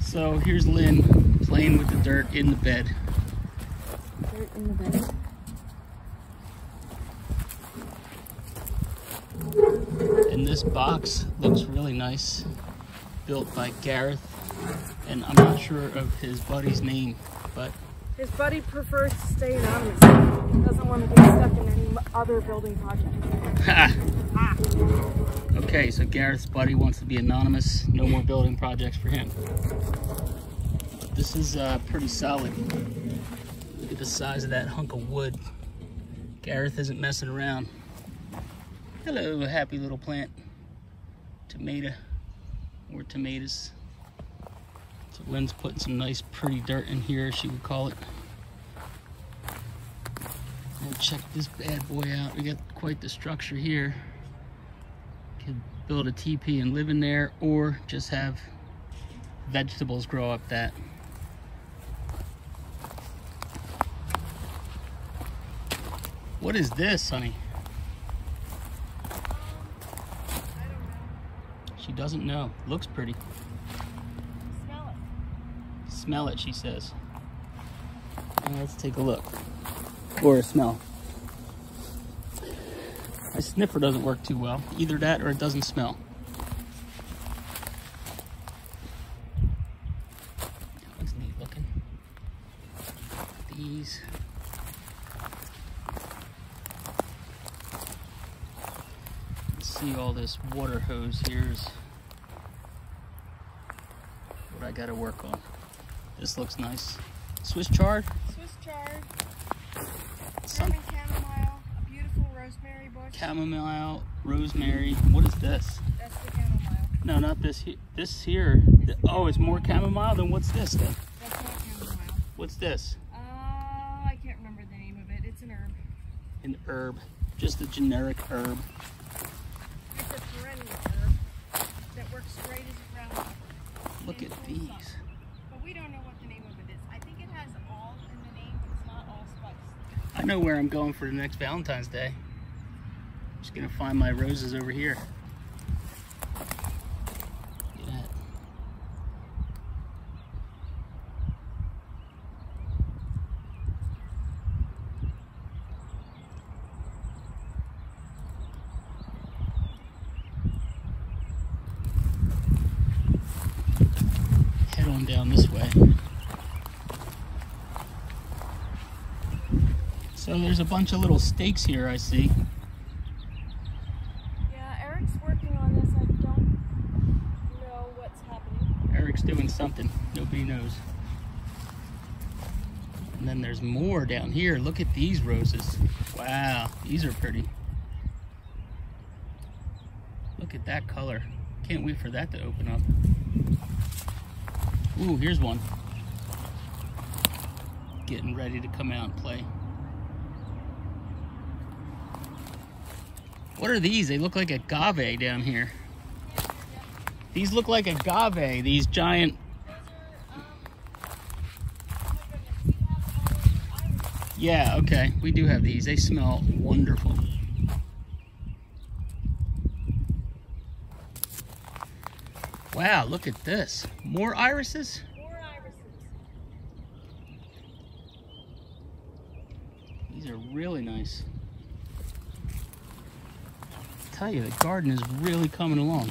So here's Lynn playing with the dirt in the bed. Dirt in the bed. And this box looks really nice. Built by Gareth. And I'm not sure of his buddy's name, but His buddy prefers to stay anonymous. He doesn't want to get stuck in any other building project. Okay, so Gareth's buddy wants to be anonymous. No more building projects for him. This is uh, pretty solid. Look at the size of that hunk of wood. Gareth isn't messing around. Hello, happy little plant. Tomato or tomatoes. So Lynn's putting some nice pretty dirt in here, she would call it. Check this bad boy out. We got quite the structure here. Could build a teepee and live in there or just have vegetables grow up that. What is this, honey? She doesn't know. Looks pretty. Smell it. She says. Let's take a look. Or a smell. My sniffer doesn't work too well. Either that or it doesn't smell. That looks neat looking. These. See all this water hose here's what I gotta work on. This looks nice. Swiss chard? Swiss chard, Some German chamomile, a beautiful rosemary bush. chamomile, rosemary. What is this? That's the chamomile. No, not this. This here. Th- Oh, it's more chamomile. than what's this then? That's not chamomile. What's this? Uh, I can't remember the name of it. It's an herb. An herb. Just a generic herb. It's a perennial herb that works great as a ground. Look at these we don't know what the name of it is. I think it has all in the name, but it's not allspice. I know where I'm going for the next Valentine's Day. I'm Just gonna find my roses over here. Head on down this way. So there's a bunch of little stakes here I see. Yeah, Eric's working on this. I don't know what's happening. Eric's doing something. Nobody knows. And then there's more down here. Look at these roses. Wow, these are pretty. Look at that color. Can't wait for that to open up. Ooh, here's one. Getting ready to come out and play. What are these? They look like agave down here. These look like agave, these giant Yeah, okay. We do have these. They smell wonderful. Wow, look at this. More irises? More irises. These are really nice. Tell you, the garden is really coming along.